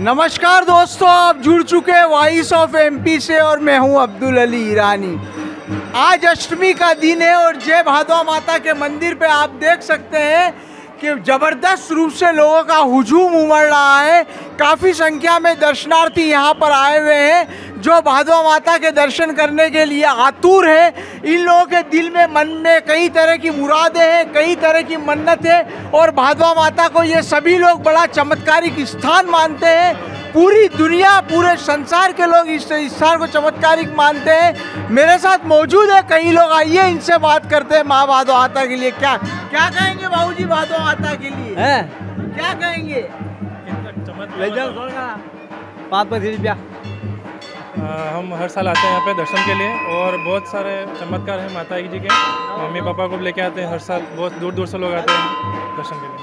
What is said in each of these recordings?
नमस्कार दोस्तों, आप जुड़ चुके हैं वॉइस ऑफ़ एमपी से और मैं हूँ अब्दुल अली ईरानी। आज अष्टमी का दिन है और जय भादवा माता के मंदिर पे आप देख सकते हैं कि ज़बरदस्त रूप से लोगों का हुजूम उमड़ रहा है। काफ़ी संख्या में दर्शनार्थी यहाँ पर आए हुए हैं, जो भादवा माता के दर्शन करने के लिए आतुर है। इन लोगों के दिल में, मन में कई तरह की मुरादें हैं, कई तरह की मन्नत है और भादवा माता को ये सभी लोग बड़ा चमत्कारिक स्थान मानते हैं। पूरी दुनिया, पूरे संसार के लोग इस स्थान को चमत्कारिक मानते हैं। मेरे साथ मौजूद है, कई लोग आइए इनसे बात करते हैं। माँ भादवा माता के लिए क्या क्या कहेंगे बाबू जी भादवा माता के लिए? है? क्या कहेंगे? ले जाओ पाँच पच्चीस रुपया। हम हर साल आते हैं यहाँ पे दर्शन के लिए और बहुत सारे चमत्कार हैं माता जी के। मम्मी पापा को भी लेके आते हैं हर साल बहुत दूर दूर से लोग आते हैं दर्शन के लिए।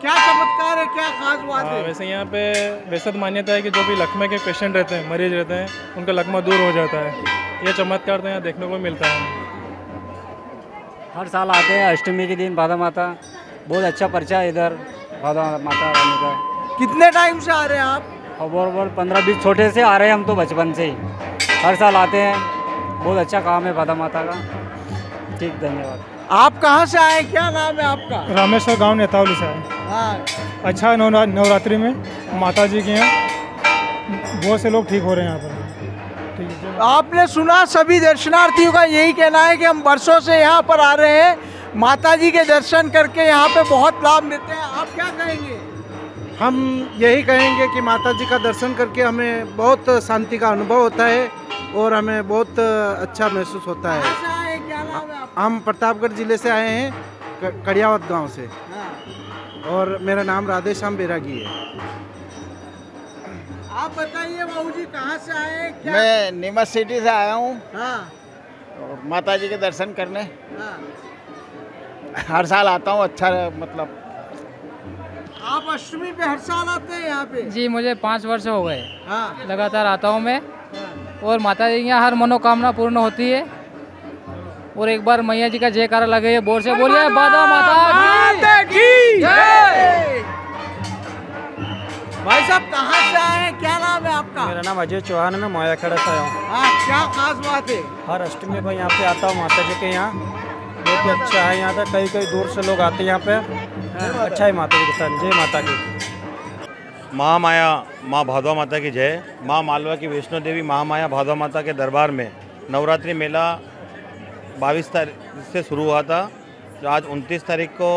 क्या चमत्कार है क्या खास बात है? वैसे यहाँ पे वैसे तो मान्यता है कि जो भी लकमे के पेशेंट रहते हैं मरीज़ रहते हैं उनका लकमा दूर हो जाता है। ये चमत्कार तो यहाँ देखने को मिलता है। हर साल आते हैं अष्टमी के दिन भादा माता। बहुत अच्छा पर्चा है इधर भादा माता रानी का। कितने टाइम से आ रहे हैं आप? और और पंद्रह बीस छोटे से आ रहे हैं हम तो बचपन से ही। हर साल आते हैं बहुत अच्छा काम है भादा माता का। ठीक धन्यवाद। आप कहाँ से आए? क्या नाम है आपका? रामेश्वर गाँव नेतावली से है हाँ। अच्छा है नवरात्रि में माता जी के यहाँ बहुत से लोग ठीक हो रहे हैं यहाँ पर। आपने सुना सभी दर्शनार्थियों का यही कहना है कि हम वर्षों से यहाँ पर आ रहे हैं। माता जी के दर्शन करके यहाँ पे बहुत लाभ मिलते हैं। आप क्या कहेंगे? हम यही कहेंगे कि माता जी का दर्शन करके हमें बहुत शांति का अनुभव होता है और हमें बहुत अच्छा महसूस होता है। है हम प्रतापगढ़ ज़िले से आए हैं कड़ियावत गाँव से। हाँ। और मेरा नाम राधे श्याम बैरागी है। आप बताइए बाबू जी कहाँ से आए क्या मैं नीमच सिटी से आया हूँ। हाँ। माता जी के दर्शन करने। हाँ। हर साल आता हूँ अच्छा मतलब। आप अष्टमी पे हर साल आते हैं यहाँ पे? जी मुझे पाँच वर्ष हो गए। हाँ। लगातार आता हूँ मैं। हाँ। और माता जी यहाँ हर मनोकामना पूर्ण होती है। और एक बार मैया जी का जयकारा लगे बोर से बोलिए बादा माता की। जय। भाई साहब कहाँ से आए हैं? क्या नाम है आपका? मेरा नाम अजय चौहान है मैं मोया खड़ा से आया हूँ। हाँ क्या खास बात है? हर अष्टमी को यहाँ पे आता हूँ माता जी के यहाँ। बहुत ही अच्छा है यहाँ पे कई कई दूर से लोग आते हैं यहाँ पे। अच्छा है माता जी के स्थान जय माता की। माँ महामाया माँ भादवा माता की जय। माँ मालवा की वैष्णो देवी माँ महामाया भादवा माता के दरबार में नवरात्रि मेला बाईस तारीख से शुरू हुआ था। आज उनतीस तारीख को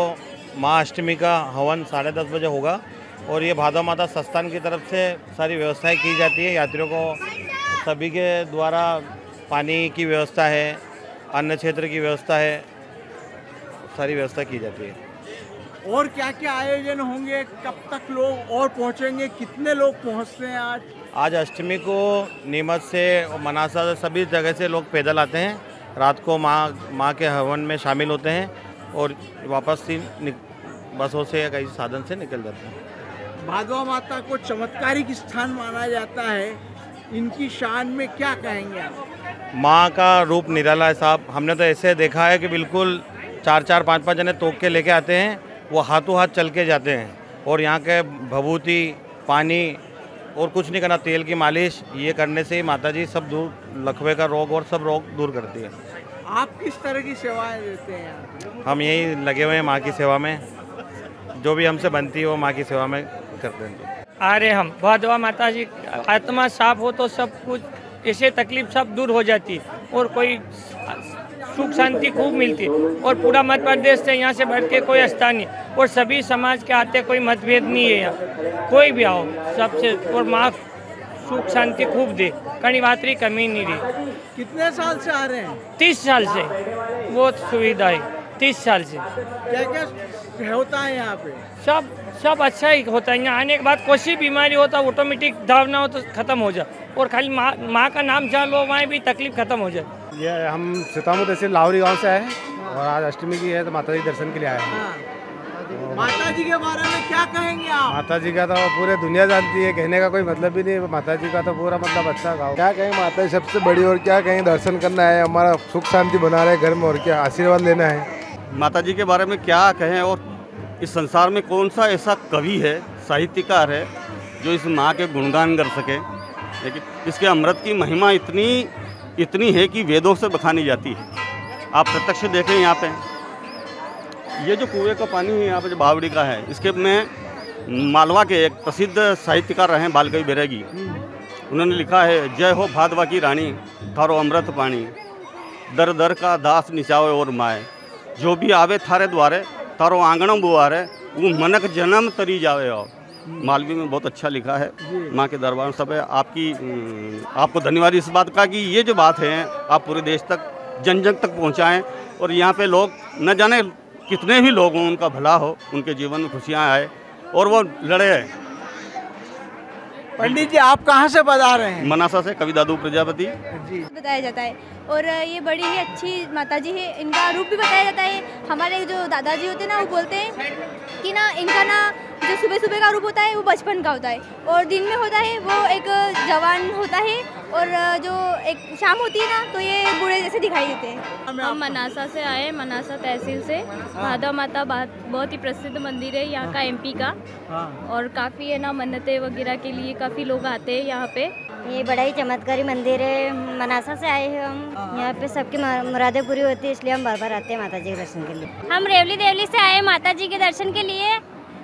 माँ अष्टमी का हवन साढ़े दस बजे होगा। और ये भादवा माता संस्थान की तरफ़ से सारी व्यवस्थाएँ की जाती है। यात्रियों को सभी के द्वारा पानी की व्यवस्था है अन्य क्षेत्र की व्यवस्था है सारी व्यवस्था की जाती है। और क्या क्या आयोजन होंगे? कब तक लोग और पहुँचेंगे? कितने लोग पहुँचते हैं आज? आज अष्टमी को नीमच से मनासा से सभी जगह से लोग पैदल आते हैं। रात को माँ माँ के हवन में शामिल होते हैं और वापस ही बसों से या कई साधन से निकल जाते हैं। भादवा माता को चमत्कारिक स्थान माना जाता है। इनकी शान में क्या कहेंगे आप? माँ का रूप निराला है साहब। हमने तो ऐसे देखा है कि बिल्कुल चार चार पाँच पाँच जने तोक के लेके आते हैं वो हाथों हाथ चल के जाते हैं। और यहाँ के भभूति पानी और कुछ नहीं करना तेल की मालिश ये करने से ही माता जी सब दूर लखवे का रोग और सब रोग दूर करती है। आप किस तरह की सेवाएँ देते हैं? हम यही लगे हुए हैं माँ की सेवा में। जो भी हमसे बनती है वो माँ की सेवा में करते हैं आ रहे हम भादवा माता जी आत्मा साफ़ हो तो सब कुछ ऐसे तकलीफ़ सब दूर हो जाती है और कोई सुख शांति खूब मिलती। और पूरा मध्य प्रदेश से यहाँ से बढ़ के कोई स्थान नहीं और सभी समाज के आते कोई मतभेद नहीं है यहाँ। कोई भी आओ सबसे और माँ सुख शांति खूब दे कहीं बात रही कमी नहीं रही। कितने साल से आ रहे हैं? तीस साल से बहुत सुविधा है तीस साल से। क्या क्या होता है यहाँ पे? सब सब अच्छा ही होता है। यहाँ आने के बाद कोई बीमारी होता तो ऑटोमेटिक दवाना हो तो खत्म हो जाए। और खाली माँ माँ का नाम जान लो वहाँ भी तकलीफ़ खत्म हो जाए। ये हम सीतामढ़ी तहसील लाहौरी गाँव से आए हैं और आज अष्टमी की है तो माता जी दर्शन के लिए आए हैं। हाँ। माता जी के बारे में क्या कहेंगे आप? माता जी का तो पूरे दुनिया जानती है कहने का कोई मतलब भी नहीं है। माता जी का तो पूरा मतलब अच्छा गाँव। क्या कहें माता जी सबसे बड़ी और क्या कहें दर्शन करना है? हमारा सुख शांति बना रहे घर में और क्या आशीर्वाद लेना है? माता जी के बारे में क्या कहें और इस संसार में कौन सा ऐसा कवि है, साहित्यकार है, जो इस माँ के गुणगान कर सके? लेकिन इसके अमृत की महिमा इतनी इतनी है कि वेदों से बखानी जाती है। आप प्रत्यक्ष देखें यहाँ पे। ये जो कुएँ का पानी है, यहाँ पे जो बावड़ी का है, इसके में मालवा के एक प्रसिद्ध साहित्यकार रहे बालकई बेरेगी। उन्होंने लिखा है, जय हो भादवा की रानी, थारो अमृत पानी। दर दर का दास निचावे और माए। जो भी आवे थारे द्वारे तारो आंगणम है वो मनक जन्म तरी जावे हो मालवी में बहुत अच्छा लिखा है माँ के दरबार में सब है। आपकी आपको धन्यवाद इस बात का कि ये जो बात है आप पूरे देश तक जन जन तक पहुँचाएँ। और यहाँ पे लोग न जाने कितने भी लोग हों उनका भला हो उनके जीवन में खुशियाँ आए और वो लड़े पंडित जी आप कहाँ से बता रहे हैं? मनासा से कवि दादू प्रजापति। जी। बताया जाता है। और ये बड़ी ही अच्छी माता जी है इनका रूप भी बताया जाता है। हमारे जो दादाजी होते हैं ना वो बोलते हैं कि ना इनका ना जो सुबह सुबह का रूप होता है वो बचपन का होता है। और दिन में होता है वो एक जवान होता है और जो एक शाम होती है ना तो ये बूढ़े जैसे दिखाई देते हैं। हम मनासा से आए मनासा तहसील से। भादवा माता बहुत बहुत ही प्रसिद्ध मंदिर है यहाँ का एमपी का। और काफ़ी है ना मन्नतें वगैरह के लिए काफ़ी लोग आते हैं यहाँ पे। ये बड़ा ही चमत्कारी मंदिर है। मनासा से आए हैं हम। यहाँ पे सबकी मुरादें पूरी होती है इसलिए हम बार बार आते हैं माता जी के दर्शन के लिए। हम रेवली देवली से आए माता जी के दर्शन के लिए।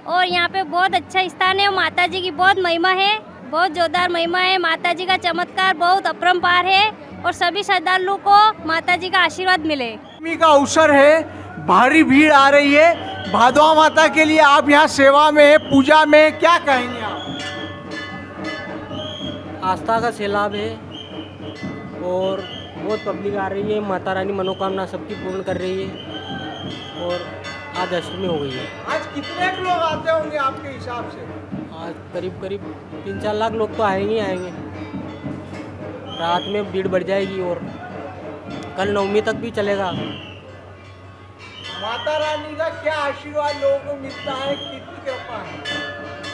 और यहाँ पे बहुत अच्छा स्थान है और माता जी की बहुत महिमा है। बहुत जोरदार महिमा है। माता जी का चमत्कार बहुत अपरम्पार है और सभी श्रद्धालुओं को माता जी का आशीर्वाद मिले। का अवसर है भारी भीड़ आ रही है। भादवा माता के लिए आप यहाँ सेवा में हैं, पूजा में क्या कहेंगे आप? आस्था का सैलाब है और बहुत पब्लिक आ रही है माता रानी मनोकामना सबकी पूर्ण कर रही है और आज अष्टमी हो गई है। आज कितने लोग आते होंगे आपके हिसाब से? आज करीब करीब तीन चार लाख लोग तो आएँगे ही आएँगे। रात में भीड़ बढ़ जाएगी और कल नवमी तक भी चलेगा। माता रानी का क्या आशीर्वाद लोगों को मिलता है? कितनी कृपा है।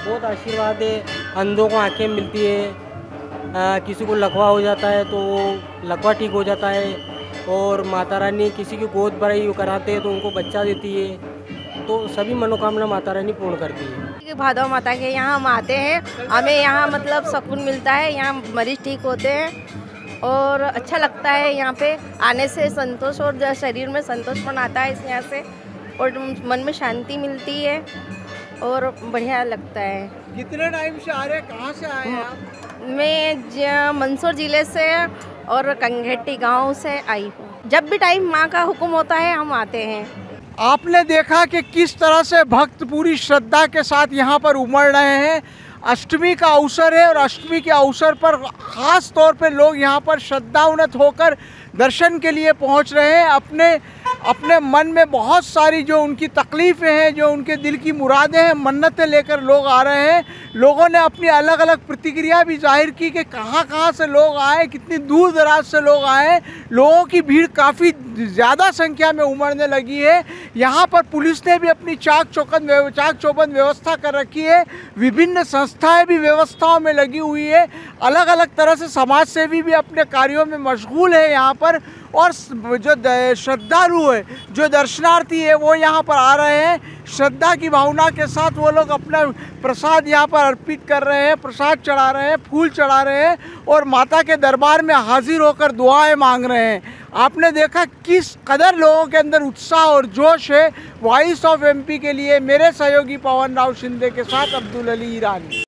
बहुत आशीर्वाद है। अंधों को आँखें मिलती है। आ, किसी को लकवा हो जाता है तो लकवा ठीक हो जाता है। और माता रानी किसी की गोद भराई कराते हैं तो उनको बच्चा देती है। तो सभी मनोकामना माता रानी पूर्ण करती है। भादव माता के यहाँ हम आते हैं। हमें यहाँ मतलब सुकून मिलता है। यहाँ मरीज़ ठीक होते हैं और अच्छा लगता है यहाँ पे। आने से संतोष और शरीर में संतोषपन आता है इस यहाँ से और मन में शांति मिलती है और बढ़िया लगता है। कितने टाइम से आ रहे हैं? कहाँ से आए हैं आप? मैं ज- मंदसौर ज़िले से और कंघेटी गाँव से आई हूँ। जब भी टाइम माँ का हुक्म होता है हम आते हैं। आपने देखा कि किस तरह से भक्त पूरी श्रद्धा के साथ यहाँ पर उमड़ रहे हैं। अष्टमी का अवसर है और अष्टमी के अवसर पर ख़ास तौर पे लोग यहाँ पर श्रद्धा उन्नत होकर दर्शन के लिए पहुँच रहे हैं। अपने अपने मन में बहुत सारी जो उनकी तकलीफ़ें हैं, जो उनके दिल की मुरादें हैं, मन्नतें लेकर लोग आ रहे हैं। लोगों ने अपनी अलग अलग प्रतिक्रिया भी ज़ाहिर की कि कहाँ कहाँ से लोग आए, कितनी दूर दराज से लोग आए। लोगों की भीड़ काफ़ी ज़्यादा संख्या में उमड़ने लगी है। यहाँ पर पुलिस ने भी अपनी चाक चौकन चाक चौबंद व्यवस्था कर रखी है। विभिन्न संस्थाएँ भी व्यवस्थाओं में लगी हुई है। अलग अलग तरह से समाज सेवी भी अपने कार्यों में मशगूल है यहाँ पर। और जो श्रद्धालु है, जो दर्शनार्थी है, वो यहाँ पर आ रहे हैं। श्रद्धा की भावना के साथ वो लोग अपना प्रसाद यहाँ पर अर्पित कर रहे हैं, प्रसाद चढ़ा रहे हैं, फूल चढ़ा रहे हैं और माता के दरबार में हाजिर होकर दुआएँ मांग रहे हैं। आपने देखा किस कदर लोगों के अंदर उत्साह और जोश है। वॉइस ऑफ़ एमपी के लिए मेरे सहयोगी पवन राव शिंदे के साथ अब्दुल अली ईरानी।